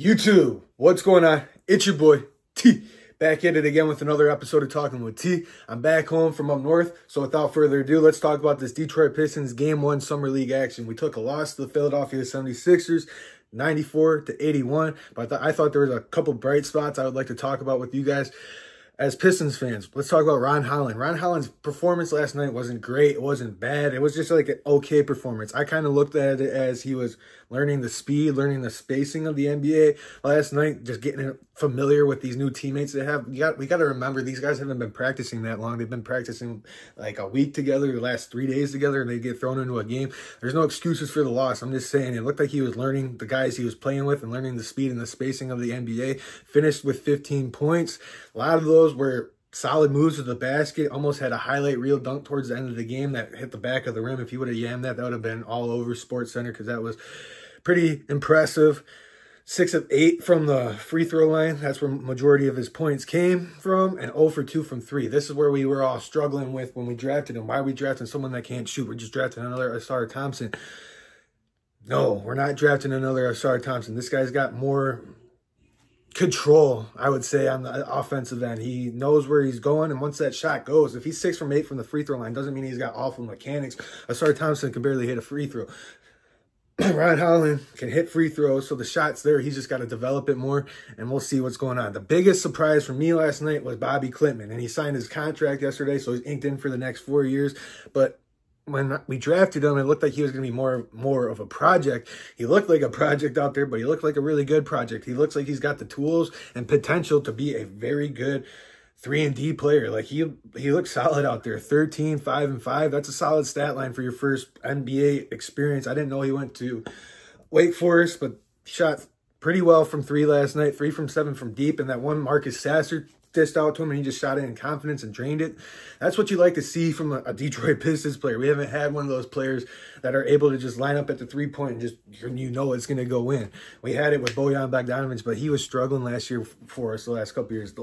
YouTube, what's going on? It's your boy T. Back at it again with another episode of Talking with T. I'm back home from up north, so without further ado, let's talk about this Detroit Pistons Game 1 Summer League action. We took a loss to the Philadelphia 76ers, 94 to 81, but I thought there was a couple bright spots I would like to talk about with you guys as Pistons fans, let's talk about Ron Holland. Ron Holland's performance last night wasn't great. It wasn't bad. It was just like an okay performance. I kind of looked at it as he was learning the speed, learning the spacing of the NBA last night, just getting familiar with these new teammates they have. We got we got to remember these guys haven't been practicing that long. They've been practicing like a week together, the last three days together, and they get thrown into a game. There's no excuses for the loss. I'm just saying it looked like he was learning the guys he was playing with and learning the speed and the spacing of the NBA. Finished with 15 points. A lot of those were solid moves to the basket. Almost had a highlight reel dunk towards the end of the game that hit the back of the rim. If he would have yammed that, that would have been all over Sports Center because that was pretty impressive. Six of eight from the free throw line. That's where majority of his points came from. And 0 for 2 from three. This is where we were all struggling with when we drafted him. Why are we drafting someone that can't shoot? We're just drafting another Ausar Thompson. No, we're not drafting another Ausar Thompson. This guy's got more control, I would say, on the offensive end. He knows where he's going, and once that shot goes, if he's six from eight from the free throw line, doesn't mean he's got awful mechanics. Ausar Thompson can barely hit a free throw. Ron Holland can hit free throws, so the shot's there. He's just got to develop it more, and we'll see what's going on. The biggest surprise for me last night was Bobi Klintman, and he signed his contract yesterday, so he's inked in for the next four years. But when we drafted him, it looked like he was going to be more more of a project. He looked like a project out there, but he looked like a really good project. He looks like he's got the tools and potential to be a very good three and D player. Like he he looks solid out there. 13, 5 and 5. That's a solid stat line for your first NBA experience. I didn't know he went to Wake Forest, but shot pretty well from three last night. Three from seven from deep. And that one Marcus Sasser dished out to him and he just shot it in confidence and drained it. That's what you like to see from a, Detroit Pistons player. We haven't had one of those players that are able to just line up at the three point and just you know it's going to go in. We had it with Bojan Bogdanovic, but he was struggling last year for us the last couple years.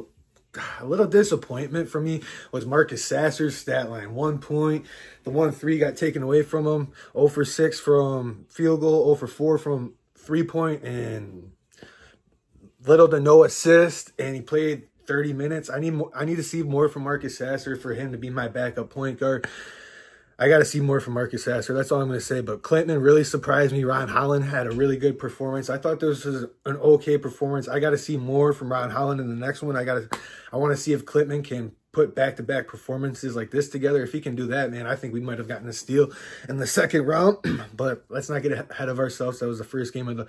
A little disappointment for me was Marcus Sasser's stat line. One point, the one three got taken away from him. 0 for 6 from field goal, 0 for 4 from three point, and little to no assist. And he played 30 minutes. I need I need to see more from Marcus Sasser for him to be my backup point guard. I got to see more from Marcus Sasser. That's all I'm going to say. But Clinton really surprised me. Ron Holland had a really good performance. I thought this was an okay performance. I got to see more from Ron Holland in the next one. I got to, I want to see if Clinton can put back-to-back performances like this together. If he can do that, man, I think we might have gotten a steal in the second round. but let's not get ahead of ourselves. That was the first game of the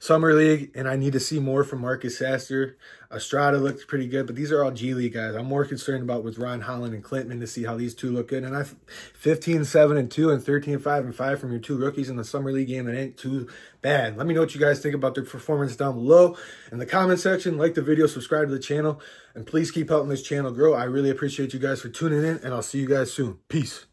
Summer League, and I need to see more from Marcus Sasser. Estrada looks pretty good, but these are all G League guys. I'm more concerned about with Ron Holland and Klintman to see how these two look good. And I 15, 7, and 2, and 13, 5, and 5 from your two rookies in the Summer League game. It ain't too bad. Let me know what you guys think about their performance down below in the comment section. Like the video, subscribe to the channel, and please keep helping this channel grow. I really appreciate you guys for tuning in, and I'll see you guys soon. Peace.